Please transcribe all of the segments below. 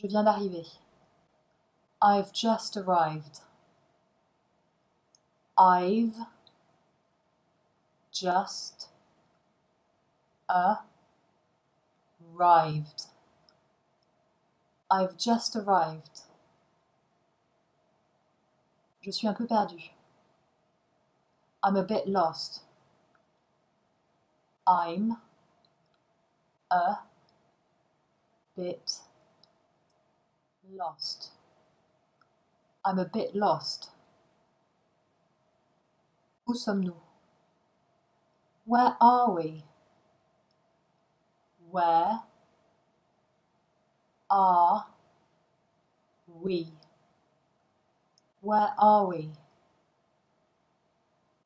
Je viens d'arriver. I've just arrived. I've just arrived. I've just arrived. Je suis un peu perdu. I'm a bit lost. I'm a bit lost. I'm a bit lost. Où sommes-nous? Where are we? Where are we? Where are we?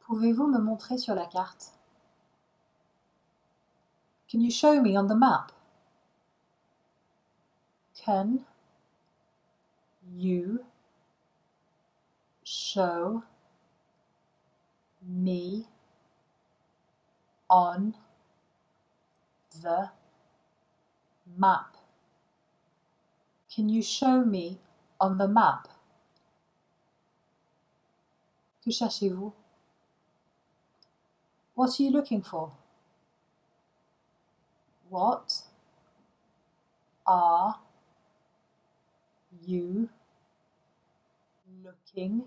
Pouvez-vous me montrer sur la carte? Can you show me on the map? Can you show me on the map? Can you show me on the map? Que cherchez-vous? What are you looking for? What are you looking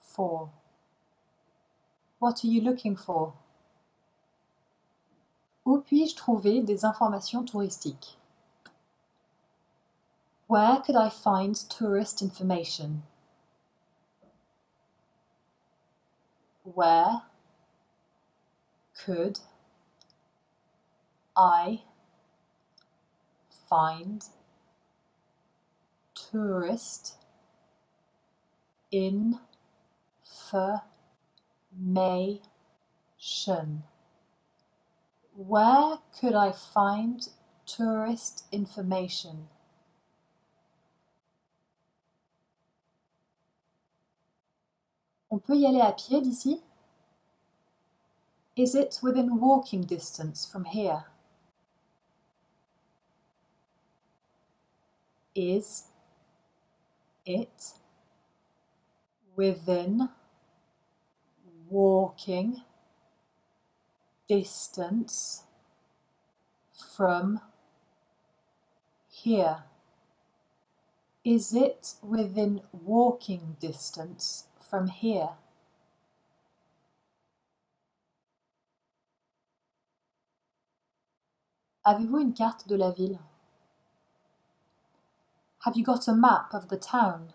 for? What are you looking for? Où puis-je trouver des informations touristiques? Where could I find tourist information? Where could I find tourist information? Where could I find tourist information? On peut y aller à pied d'ici? Is it within walking distance from here? Is it within walking distance from here? Is it within walking distance from here? Avez-vous une carte de la ville? Have you got a map of the town?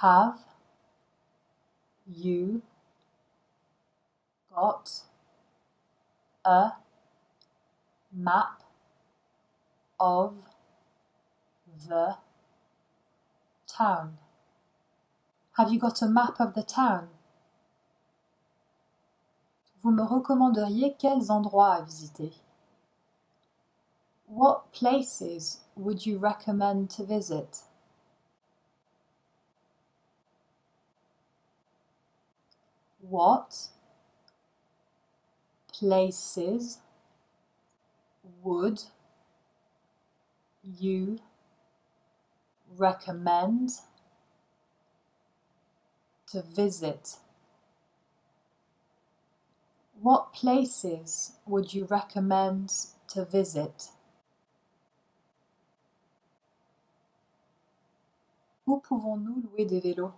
Have you got a map of the town? Have you got a map of the town? Vous me recommanderiez quels endroits à visiter? What places would you recommend to visit? What places would you recommend to visit? What places would you recommend to visit? Où pouvons-nous louer des vélos?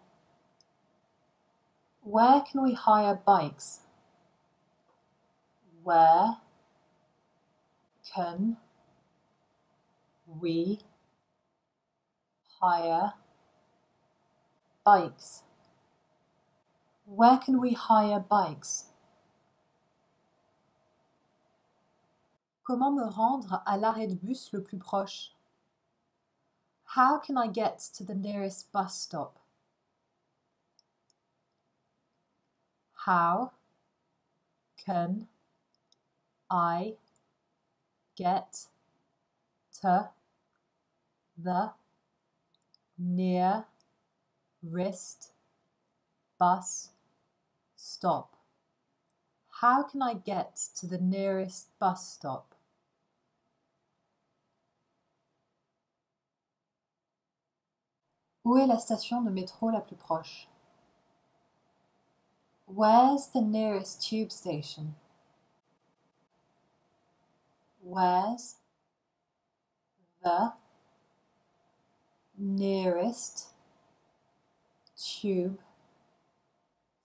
Where can we hire bikes? Where can we hire bikes? Where can we hire bikes? Comment me rendre à l'arrêt de bus le plus proche? How can I get to the nearest bus stop? How can I get to the nearest bus stop? How can I get to the nearest bus stop? Où est la station de métro la plus proche Where's the nearest tube station? Where's the nearest tube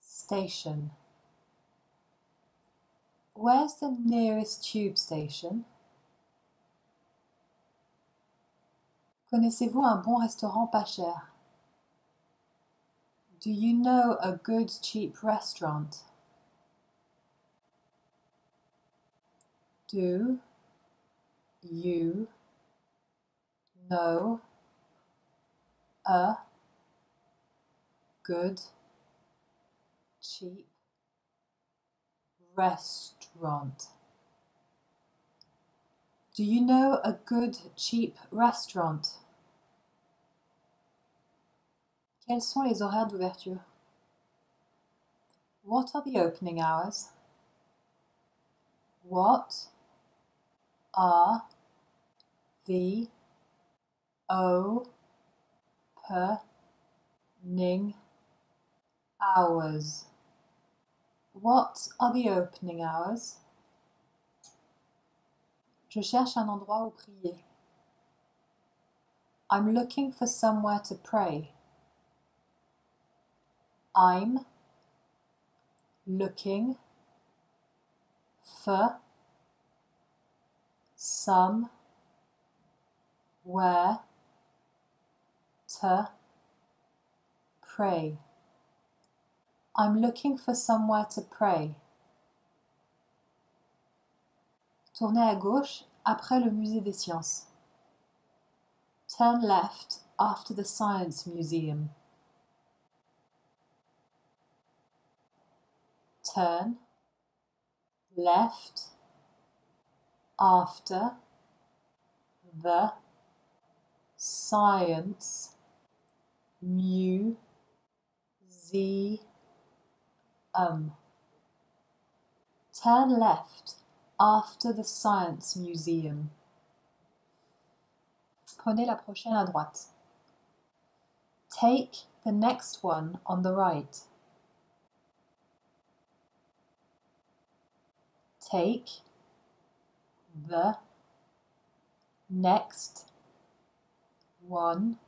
station? Where's the nearest tube station? Connaissez-vous un bon restaurant pas cher? Do you know a good cheap restaurant? Do you know a good cheap restaurant? Do you know a good cheap restaurant? Quels sont les horaires d'ouverture? What are the opening hours? What are the opening hours? What are the opening hours? Je cherche un endroit où prier. I'm looking for somewhere to pray. I'm looking for some where to pray. I'm looking for somewhere to pray. Tournez à gauche après le musée des sciences. Turn left after the Science Museum. Turn left after the Science Museum. Turn left after the Science Museum. Prenez la prochaine à droite. Take the next one on the right. Take the next one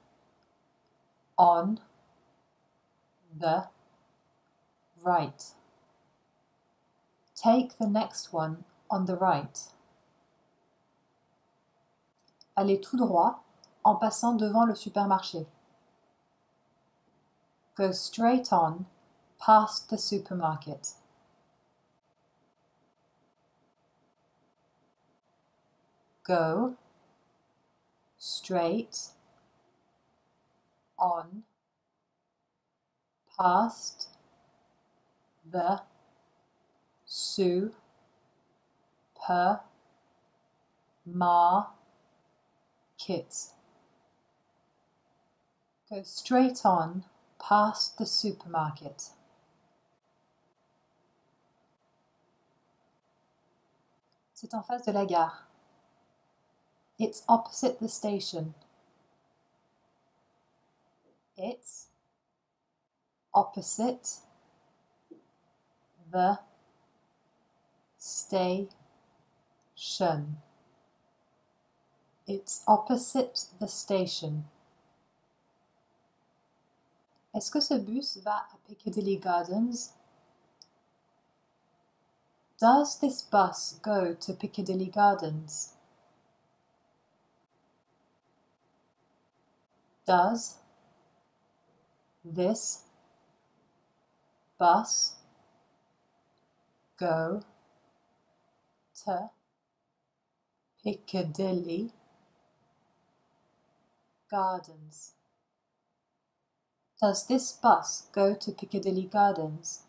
on the right. Take the next one on the right. Allez tout droit en passant devant le supermarché. Go straight on past the supermarket. Go straight on past the su per ma. Go straight on past the supermarket. C'est en face de la gare. It's opposite the station. It's opposite the station. It's opposite the station. Est-ce que ce bus va à Piccadilly Gardens? Does this bus go to Piccadilly Gardens? Does this bus go to Piccadilly Gardens? Does this bus go to Piccadilly Gardens?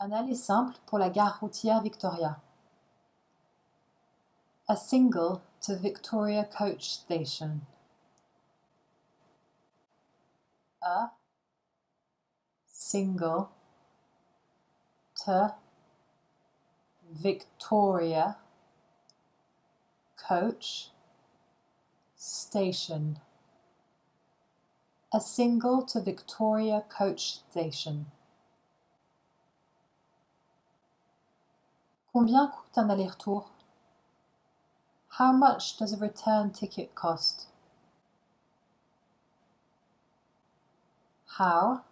Un aller simple pour la gare routière Victoria. A single to Victoria Coach Station. A single to Victoria Coach Station. A single to Victoria Coach Station. Combien coûte un aller-retour? How much does a return ticket cost? How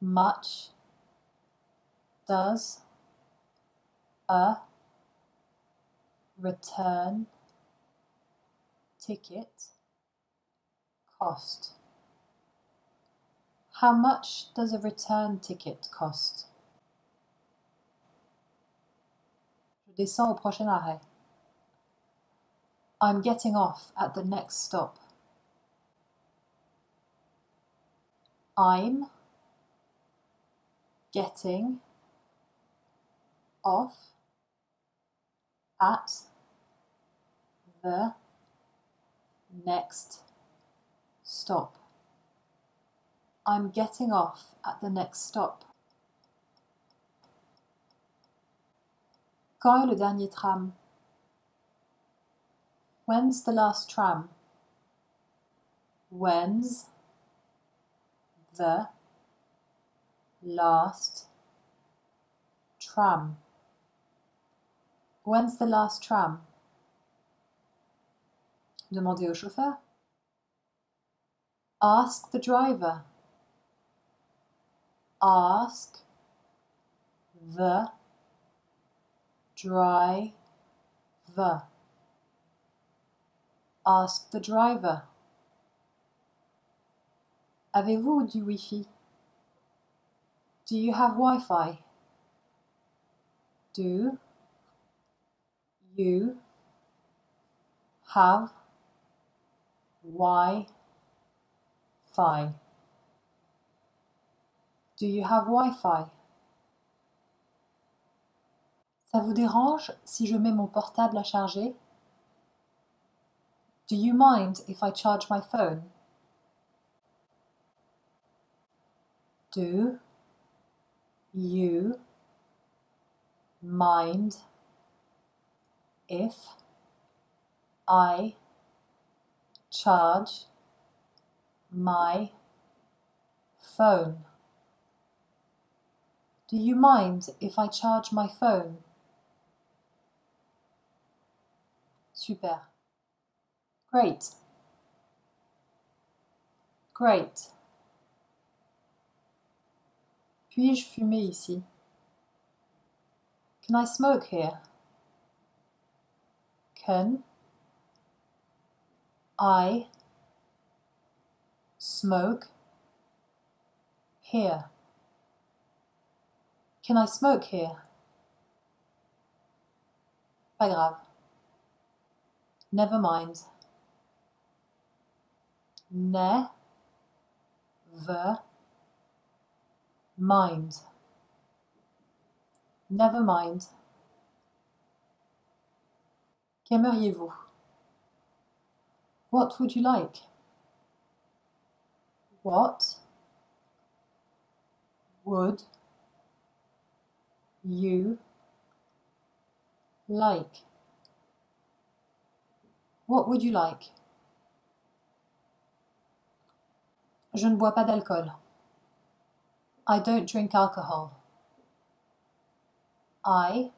much does a return ticket cost? How much does a return ticket cost? Je descends au prochain arrêt. I'm getting off at the next stop. I'm getting off at the next stop. I'm getting off at the next stop. Quand est le dernier tram? When's the last tram? When's the last tram? When's the last tram? Demandez au chauffeur. Ask the driver. Ask the driver. Ask the driver. Avez-vous du Wi-Fi? Do you have Wi-Fi? Do you have Wi-Fi? Do you have Wi-Fi? Ça vous dérange si je mets mon portable à charger? Do you mind if I charge my phone? Do you mind if I charge my phone? Do you mind if I charge my phone? Super. Great. Great. Puis-je fumer ici? Can I smoke here? Can I smoke here? Can I smoke here? Pas grave. Never mind. Never mind. Never mind. Qu'aimeriez-vous? What would you like? What would you like? What would you like? Je ne bois pas d'alcool. I don't drink alcohol. I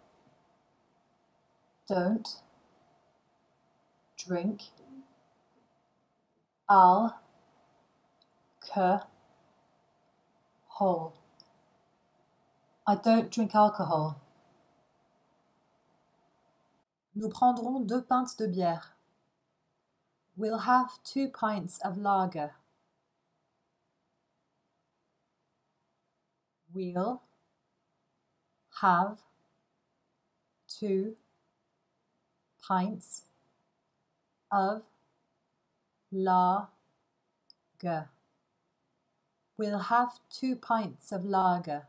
don't drink alcohol. I don't drink alcohol. Nous prendrons deux pintes de bière. We'll have two pints of lager. We'll have two pints of lager. We'll have two pints of lager.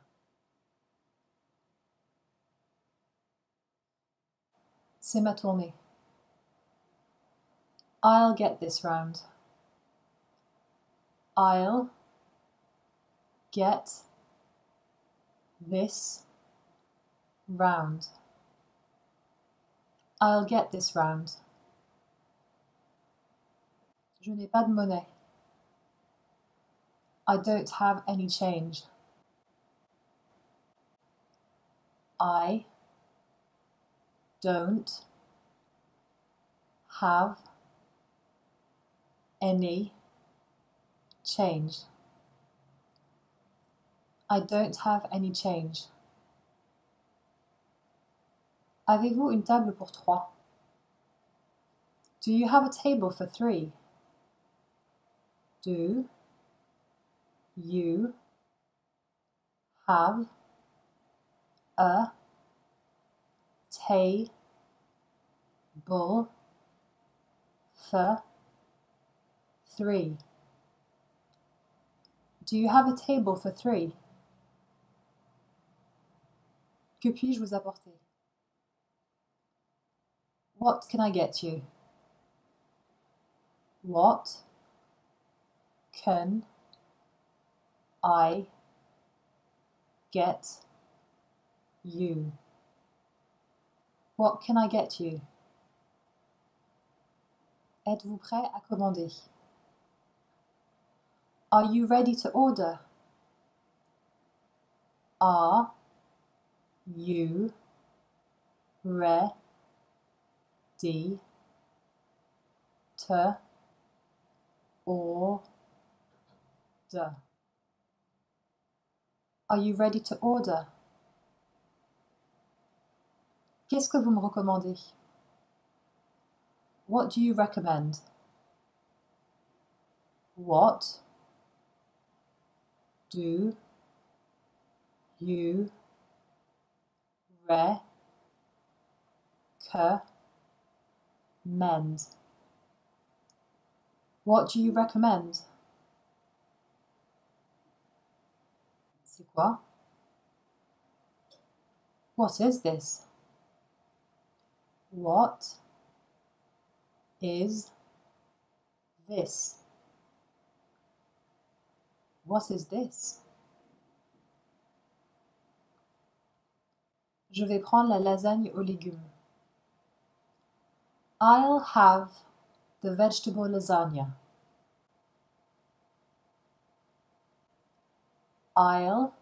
C'est ma. I'll get this round. I'll get this round. I'll get this round. Je n'ai pas de monnaie. I don't have any change. I don't have any change. I don't have any change. Avez-vous une table pour trois? Do you have a table for three? Do you have a table for three? Do you have a table for three? Que puis-je vous apporter? What can I get you? What can I get you? What can I get you? Êtes-vous prêt à commander? Are you ready to order? Are you ready to order? Are you ready to order? Qu'est-ce que vous me recommandez? What do you recommend? What do you recommend? What do you recommend? C'est quoi? What is this? What is this? What is this? Je vais prendre la lasagne aux légumes. I'll have the vegetable lasagna. I'll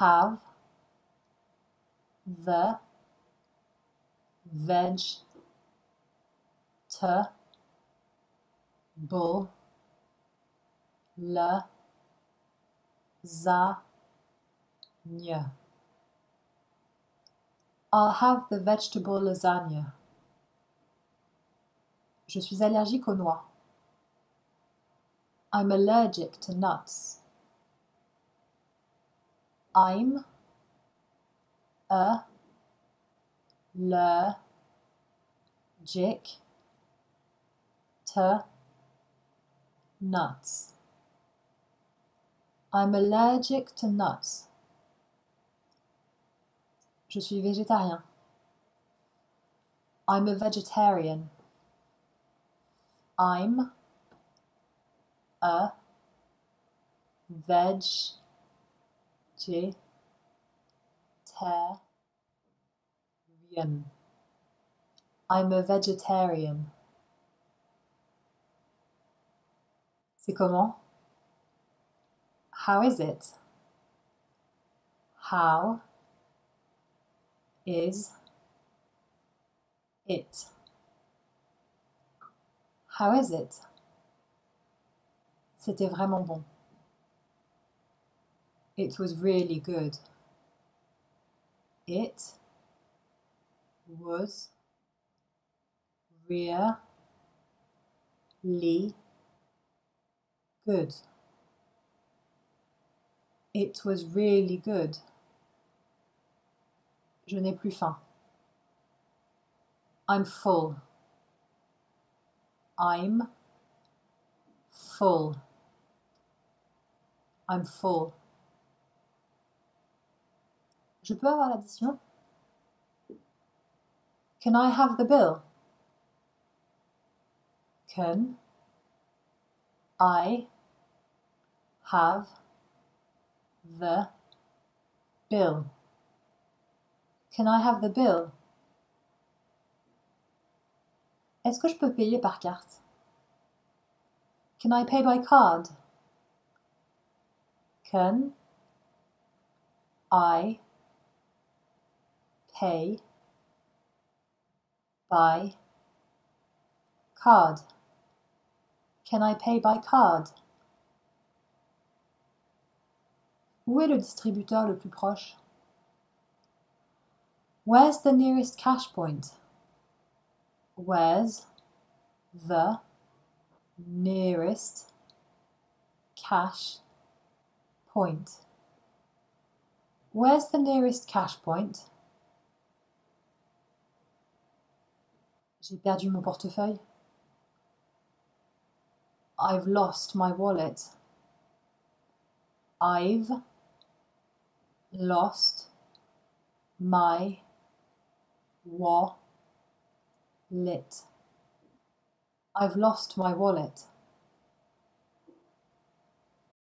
have the vegetable lasagna. I'll have the vegetable lasagna. Je suis allergique aux noix. I'm allergic to nuts. I'm a le allergic to nuts. I'm allergic to nuts. Je suis végétarien. I'm a vegetarian. I'm a vegetarian. I'm a vegetarian. C'est comment? How is it? How is it? How is it? C'était vraiment bon. It was really good. It was really good. It was really good. Je n'ai plus faim. I'm full. I'm full. I'm full. Je peux avoir l'addition? Can I have the bill? Can I have the bill? Can I have the bill? Est-ce que je peux payer par carte? Can I pay by card? Can I pay by card? Can I pay by card? Où est le distributeur le plus proche? Where's the nearest cash point? Where's the nearest cash point? Where's the nearest cash point? J'ai perdu mon portefeuille. I've lost my wallet. I've lost my wallet. I've lost my wallet.